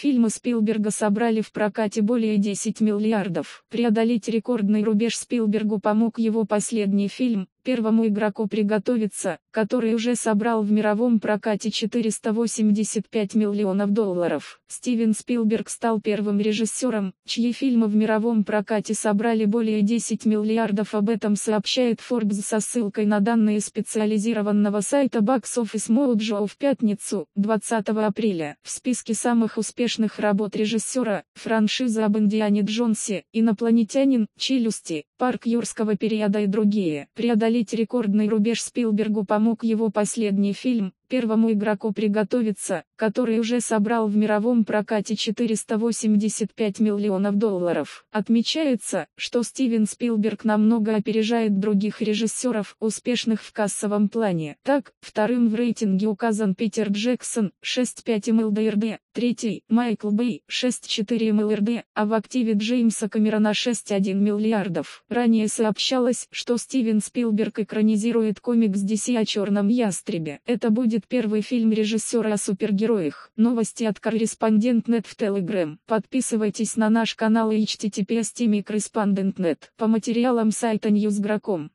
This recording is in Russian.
Фильмы Спилберга собрали в прокате более 10 миллиардов. Преодолеть рекордный рубеж Спилбергу помог его последний фильм, первому игроку приготовиться, который уже собрал в мировом прокате 485 миллионов долларов. Стивен Спилберг стал первым режиссером, чьи фильмы в мировом прокате собрали более 10 миллиардов. Об этом сообщает Forbes со ссылкой на данные специализированного сайта Box Office Mojo в пятницу, 20 апреля. В списке самых успешных работ режиссера, франшиза об Индиане Джонсе, Инопланетянин, Челюсти, Парк юрского периода и другие. Преодолеть рекордный рубеж Спилбергу помог его последний фильм, первому игроку приготовиться, который уже собрал в мировом прокате 485 миллионов долларов. Отмечается, что Стивен Спилберг намного опережает других режиссеров, успешных в кассовом плане. Так, вторым в рейтинге указан Питер Джексон, 6,5 МЛДРД, третий – Майкл Бэй, 6,4 МЛРД, а в активе Джеймса Камерона 6,1 миллиардов. Ранее сообщалось, что Стивен Спилберг экранизирует комикс DC о Черном Ястребе. Это будет будет первый фильм режиссера о супергероях. Новости от корреспондент.нет в Telegram. Подписывайтесь на наш канал и https По материалам сайта Newsgro.com.